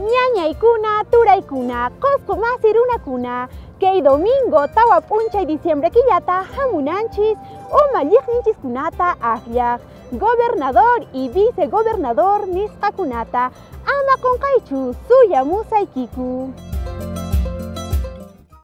Mamaykuna, turaykuna, qusqu masirunakuna, kay domingo tawa y diciembre killata hamunanchis uma kunata akllaq gobernador y vicegobernador nisqakunata ama qunqaychu suya musaykiku.